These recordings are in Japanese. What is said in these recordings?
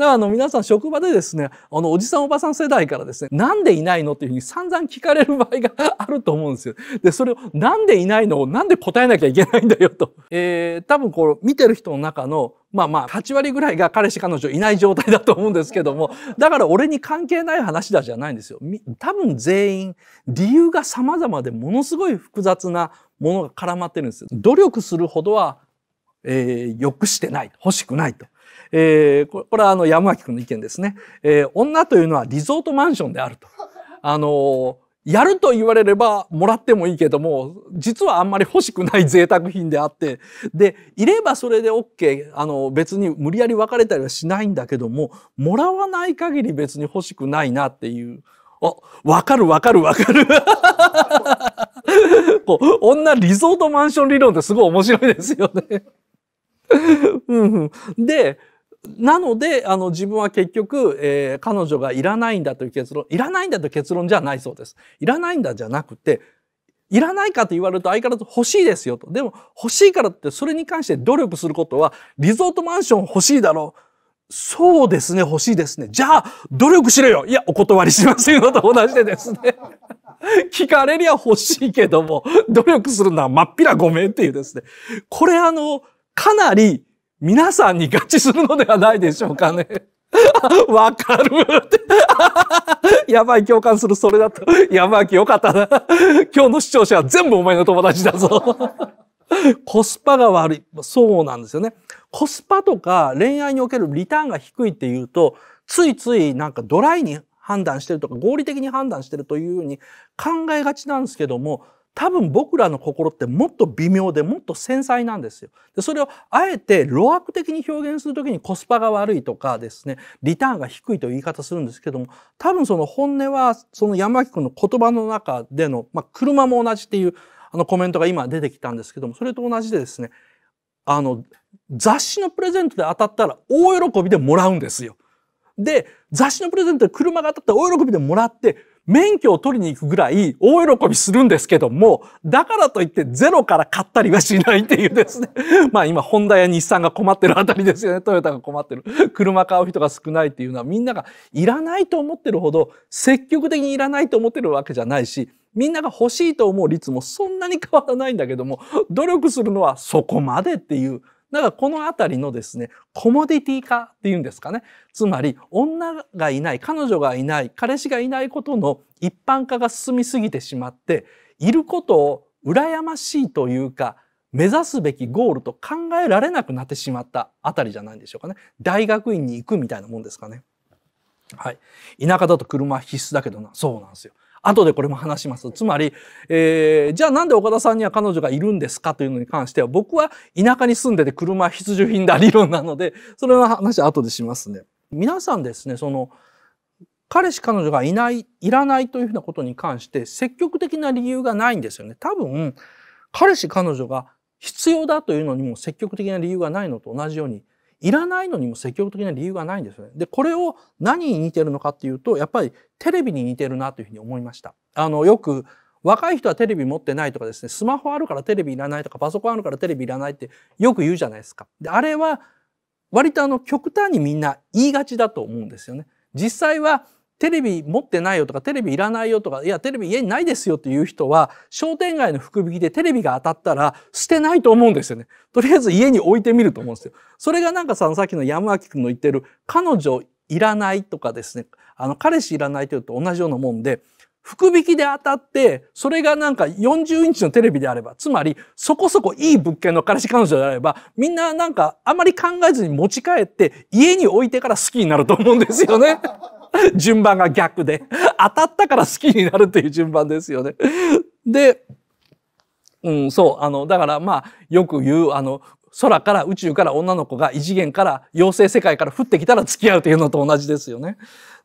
だからあの皆さん職場でですね、あのおじさんおばさん世代からですね、なんでいないのっていうふうに散々聞かれる場合があると思うんですよ。で、それをなんでいないのをなんで答えなきゃいけないんだよと。えー、多分こう見てる人の中のまあまあ8割ぐらいが彼氏彼女いない状態だと思うんですけども、だから俺に関係ない話だじゃないんですよ。多分全員理由が様々でものすごい複雑なものが絡まってるんですよ。努力するほどは、えー、良くしてない。欲しくないと。えー、これはあの山脇君の意見ですね。えー、女というのはリゾートマンションであると。あのーやると言われればもらってもいいけども、実はあんまり欲しくない贅沢品であって、で、いればそれで OK、あの別に無理やり別れたりはしないんだけども、もらわない限り別に欲しくないなっていう。あ、わかるわかるわかる。こう女リゾートマンション理論ってすごい面白いですよね。うんうん、で、なので、あの、自分は結局、えー、彼女がいらないんだという結論、いらないんだという結論じゃないそうです。いらないんだじゃなくて、いらないかと言われると相変わらず欲しいですよと。でも欲しいからってそれに関して努力することは、リゾートマンション欲しいだろう。そうですね、欲しいですね。じゃあ、努力しろよいや、お断りしますよと同じでですね。聞かれりゃ欲しいけども、努力するのはまっぴらごめんっていうですね。これあの、かなり皆さんに合致するのではないでしょうかね。わかるって やばい、共感する、それだと。山きよかったな。今日の視聴者は全部お前の友達だぞ。コスパが悪い。そうなんですよね。コスパとか恋愛におけるリターンが低いっていうと、ついついなんかドライに判断してるとか合理的に判断してるというふうに考えがちなんですけども、多分僕らの心ってもっと微妙でもっと繊細なんですよ。でそれをあえて路悪的に表現するときにコスパが悪いとかですね、リターンが低いという言い方するんですけども、多分その本音はその山木君の言葉の中での、まあ車も同じっていうあのコメントが今出てきたんですけども、それと同じでですね、あの、雑誌のプレゼントで当たったら大喜びでもらうんですよ。で、雑誌のプレゼントで車が当たったら大喜びでもらって、免許を取りに行くぐらい大喜びするんですけども、だからといってゼロから買ったりはしないっていうですね。まあ今、ホンダや日産が困ってるあたりですよね。トヨタが困ってる。車買う人が少ないっていうのはみんながいらないと思ってるほど積極的にいらないと思ってるわけじゃないし、みんなが欲しいと思う率もそんなに変わらないんだけども、努力するのはそこまでっていうだからこのあたりのですね、コモディティ化っていうんですかね。つまり、女がいない、彼女がいない、彼氏がいないことの一般化が進みすぎてしまって、いることを羨ましいというか、目指すべきゴールと考えられなくなってしまったあたりじゃないでしょうかね。大学院に行くみたいなもんですかね。はい。田舎だと車必須だけどな、そうなんですよ。後でこれも話します。つまり、えー、じゃあなんで岡田さんには彼女がいるんですかというのに関しては、僕は田舎に住んでて車必需品だ理論なので、それの話は後でしますね。皆さんですね、その、彼氏彼女がいない、いらないというふうなことに関して積極的な理由がないんですよね。多分、彼氏彼女が必要だというのにも積極的な理由がないのと同じように、いらないのにも積極的な理由がないんですよね。で、これを何に似てるのかっていうと、やっぱりテレビに似てるなというふうに思いました。あの、よく若い人はテレビ持ってないとかですね、スマホあるからテレビいらないとか、パソコンあるからテレビいらないってよく言うじゃないですか。で、あれは割とあの極端にみんな言いがちだと思うんですよね。実際はテレビ持ってないよとか、テレビいらないよとか、いや、テレビ家にないですよっていう人は、商店街の福引きでテレビが当たったら捨てないと思うんですよね。とりあえず家に置いてみると思うんですよ。それがなんかさ、さっきの山脇くんの言ってる、彼女いらないとかですね、あの、彼氏いらないというと同じようなもんで、福引きで当たって、それがなんか40インチのテレビであれば、つまりそこそこいい物件の彼氏彼女であれば、みんななんかあまり考えずに持ち帰って家に置いてから好きになると思うんですよね。順番が逆で。当たったから好きになるっていう順番ですよね。で、うん、そう、あの、だからまあ、よく言う、あの、空から宇宙から女の子が異次元から妖精世界から降ってきたら付き合うというのと同じですよね。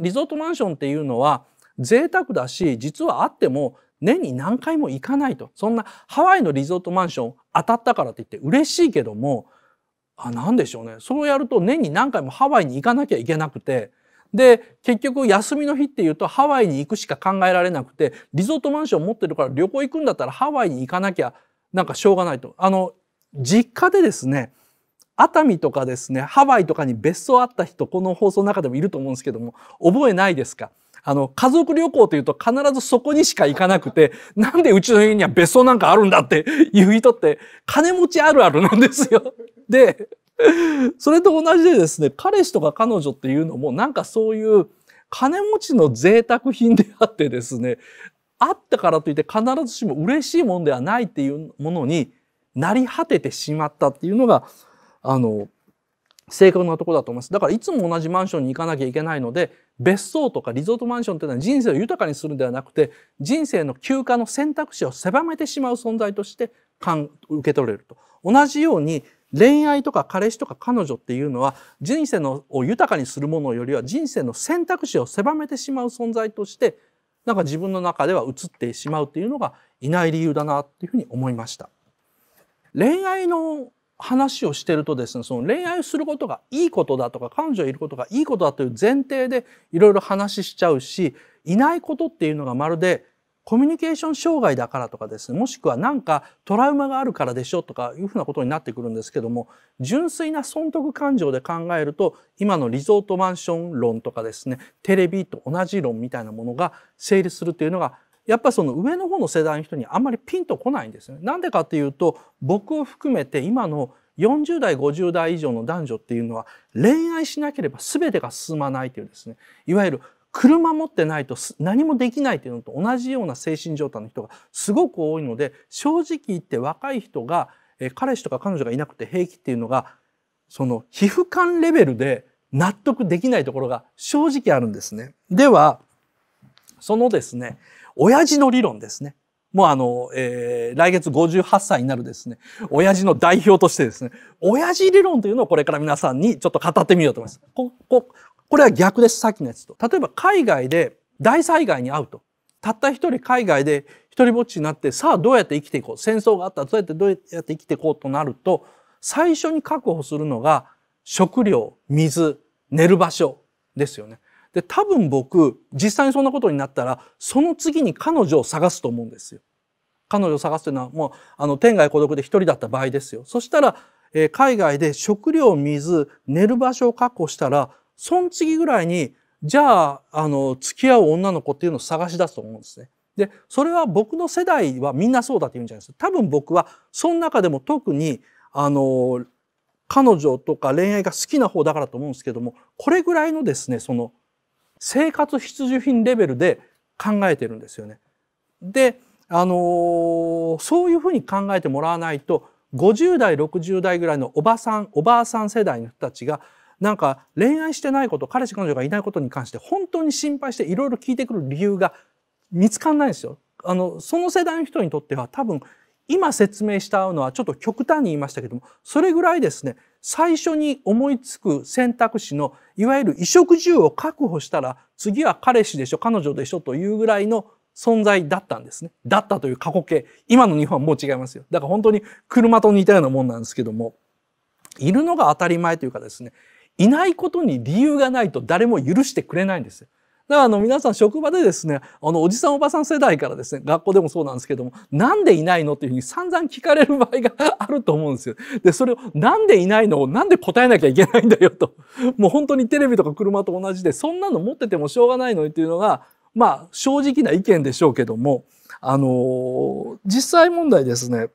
リゾートマンションっていうのは贅沢だし、実はあっても年に何回も行かないと。そんなハワイのリゾートマンション当たったからって言って嬉しいけども、あ、なんでしょうね。そうやると年に何回もハワイに行かなきゃいけなくて、で、結局休みの日っていうとハワイに行くしか考えられなくて、リゾートマンション持ってるから旅行行くんだったらハワイに行かなきゃなんかしょうがないと。あの、実家でですね、熱海とかですね、ハワイとかに別荘あった人、この放送の中でもいると思うんですけども、覚えないですか？あの、家族旅行というと必ずそこにしか行かなくて、なんでうちの家には別荘なんかあるんだっていう人って、金持ちあるあるなんですよ。で、それと同じでですね、彼氏とか彼女っていうのもなんかそういう金持ちの贅沢品であってですね、あったからといって必ずしも嬉しいもんではないっていうものになり果ててしまったっていうのが、あの、正確なところだと思います。だからいつも同じマンションに行かなきゃいけないので、別荘とかリゾートマンションというのは人生を豊かにするんではなくて、人生の休暇の選択肢を狭めてしまう存在として受け取れると。同じように恋愛とか彼氏とか彼女っていうのは人生のを豊かにするものよりは人生の選択肢を狭めてしまう存在としてなんか自分の中では映ってしまうっていうのがいない理由だなっていうふうに思いました。恋愛の話をしてるとですねその恋愛することがいいことだとか彼女がいることがいいことだという前提でいろいろ話しちゃうしいないことっていうのがまるでコミュニケーション障害だからとかですねもしくは何かトラウマがあるからでしょとかいうふうなことになってくるんですけども純粋な損得感情で考えると今のリゾートマンション論とかですねテレビと同じ論みたいなものが成立するっていうのがやっぱりその上の方の世代の人にあんまりピンとこないんですね。なんでかっていうと僕を含めて今の40代50代以上の男女っていうのは恋愛しなければ全てが進まないというですねいわゆる車持ってないと何もできないというのと同じような精神状態の人がすごく多いので正直言って若い人が彼氏とか彼女がいなくて平気っていうのがその皮膚感レベルで納得できないところが正直あるんですね。ではそのですね親父の理論ですね。もうあの、えー、来月58歳になるですね、親父の代表としてですね、親父理論というのをこれから皆さんにちょっと語ってみようと思います。こ、こ、これは逆です、さっきのやつと。例えば海外で大災害に遭うと。たった一人海外で一人ぼっちになって、さあどうやって生きていこう。戦争があったらどうやってどうやって生きていこうとなると、最初に確保するのが食料、水、寝る場所ですよね。で、多分僕、実際にそんなことになったら、その次に彼女を探すと思うんですよ。彼女を探すというのは、もう、あの、天涯孤独で一人だった場合ですよ。そしたら、えー、海外で食料、水、寝る場所を確保したら、その次ぐらいに、じゃあ、あの、付き合う女の子っていうのを探し出すと思うんですね。で、それは僕の世代はみんなそうだって言うんじゃないですか。多分僕は、その中でも特に、あの、彼女とか恋愛が好きな方だからと思うんですけども、これぐらいのですね、その、生活必需品レベルで考えてるんですよね。で、あのー、そういうふうに考えてもらわないと50代60代ぐらいのおばさんおばあさん世代の人たちがなんか恋愛してないこと彼氏彼女がいないことに関して本当に心配していろいろ聞いてくる理由が見つかんないんですよ。あのその世代の人にとっては多分今説明したのはちょっと極端に言いましたけどもそれぐらいですね最初に思いつく選択肢のいわゆる衣食住を確保したら次は彼氏でしょ彼女でしょというぐらいの存在だったんですね。だったという過去形。今の日本はもう違いますよ。だから本当に車と似たようなもんなんですけども、いるのが当たり前というかですね、いないことに理由がないと誰も許してくれないんですよ。だからあの皆さん職場でですね、あのおじさんおばさん世代からですね、学校でもそうなんですけども、なんでいないのっていうふうに散々聞かれる場合があると思うんですよ。で、それをなんでいないのをなんで答えなきゃいけないんだよと。もう本当にテレビとか車と同じで、そんなの持っててもしょうがないのにっていうのが、まあ正直な意見でしょうけども、あの、実際問題ですね、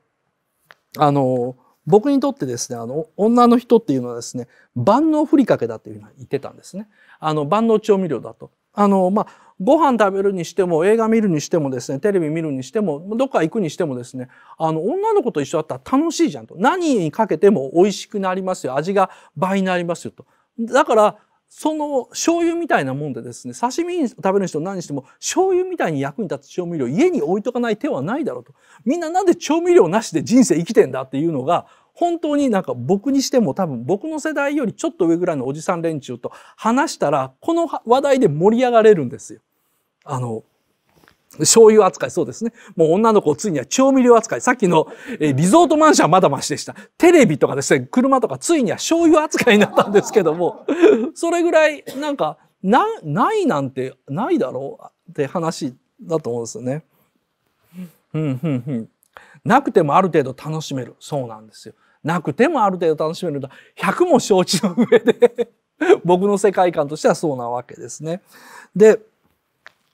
あの、僕にとってですね、あの、女の人っていうのはですね、万能ふりかけだというふうに言ってたんですね。あの、万能調味料だと。あの、まあ、ご飯食べるにしても、映画見るにしてもですね、テレビ見るにしても、どっか行くにしてもですね、あの、女の子と一緒だったら楽しいじゃんと。何にかけても美味しくなりますよ。味が倍になりますよと。だから、その醤油みたいなもんでですね、刺身食べる人何にしても、醤油みたいに役に立つ調味料、家に置いとかない手はないだろうと。みんななんで調味料なしで人生生きてんだっていうのが、本当になんか僕にしても多分僕の世代よりちょっと上ぐらいのおじさん連中と話したらこの話題で盛り上がれるんですよ。あの醤油扱い、そうですね。もう女の子をついには調味料扱い。さっきの、えリゾートマンションはまだましでした。テレビとかですね、車とかついには醤油扱いになったんですけども、それぐらいなんか、な、ないなんてないだろう？って話だと思うんですよね。うん、うん、うん。なくてもある程度楽しめる。そうなんですよ。なくてもある程度楽しめるんだ。100も承知の上で 僕の世界観としてはそうなわけですね。で、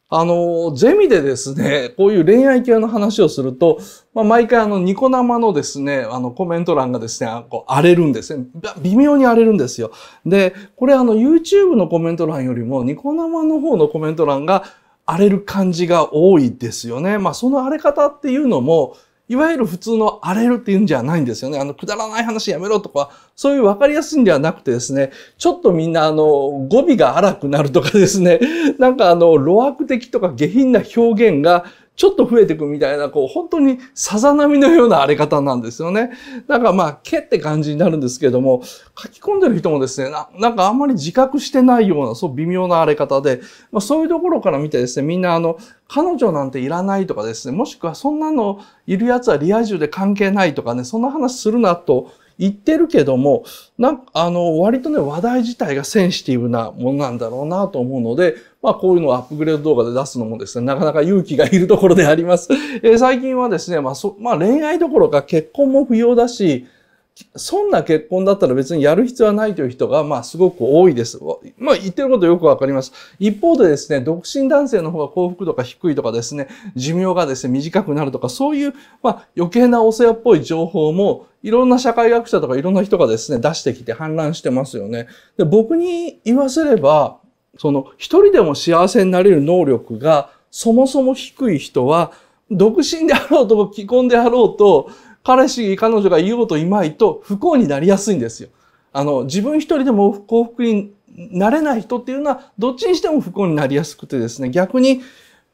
あの、ゼミでですね、こういう恋愛系の話をすると、まあ、毎回あの、ニコ生のですね、あの、コメント欄がですね、こう荒れるんですね。微妙に荒れるんですよ。で、これあの、YouTube のコメント欄よりも、ニコ生の方のコメント欄が荒れる感じが多いですよね。まあ、その荒れ方っていうのも、いわゆる普通の荒れるっていうんじゃないんですよね。あの、くだらない話やめろとか、そういう分かりやすいんではなくてですね、ちょっとみんなあの、語尾が荒くなるとかですね、なんかあの、路悪的とか下品な表現がちょっと増えていくみたいな、こう、本当にさざ波のような荒れ方なんですよね。だからまあ、けって感じになるんですけども、書き込んでる人もですねな、なんかあんまり自覚してないような、そう微妙な荒れ方で、まあそういうところから見てですね、みんなあの、彼女なんていらないとかですね、もしくはそんなのいる奴はリア充で関係ないとかね、そんな話するなと、言ってるけども、なんか、あの、割とね、話題自体がセンシティブなものなんだろうなと思うので、まあ、こういうのをアップグレード動画で出すのもですね、なかなか勇気がいるところであります。えー、最近はですね、まあ、そ、まあ、恋愛どころか結婚も不要だし、そんな結婚だったら別にやる必要はないという人が、まあ、すごく多いです。まあ、言ってることよくわかります。一方でですね、独身男性の方が幸福度が低いとかですね、寿命がですね、短くなるとか、そういう、まあ、余計なお世話っぽい情報も、いろんな社会学者とかいろんな人がですね、出してきて反乱してますよね。で僕に言わせれば、その、一人でも幸せになれる能力が、そもそも低い人は、独身であろうと既婚であろうと、彼氏、彼女がいようといまいと不幸になりやすいんですよ。あの、自分一人でも幸福になれない人っていうのは、どっちにしても不幸になりやすくてですね、逆に、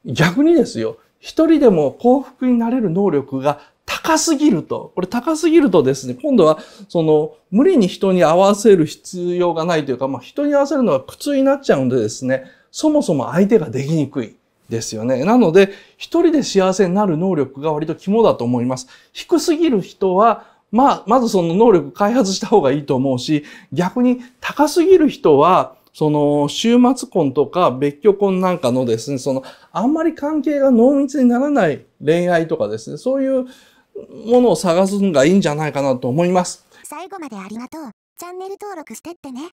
逆にですよ、一人でも幸福になれる能力が高すぎると、これ高すぎるとですね、今度は、その、無理に人に合わせる必要がないというか、まあ、人に合わせるのは苦痛になっちゃうんでですね、そもそも相手ができにくい。ですよね。なので、一人で幸せになる能力が割と肝だと思います。低すぎる人は、まあ、まずその能力開発した方がいいと思うし、逆に高すぎる人は、その、週末婚とか別居婚なんかのですね、その、あんまり関係が濃密にならない恋愛とかですね、そういうものを探すのがいいんじゃないかなと思います。最後までありがとう。チャンネル登録してってね。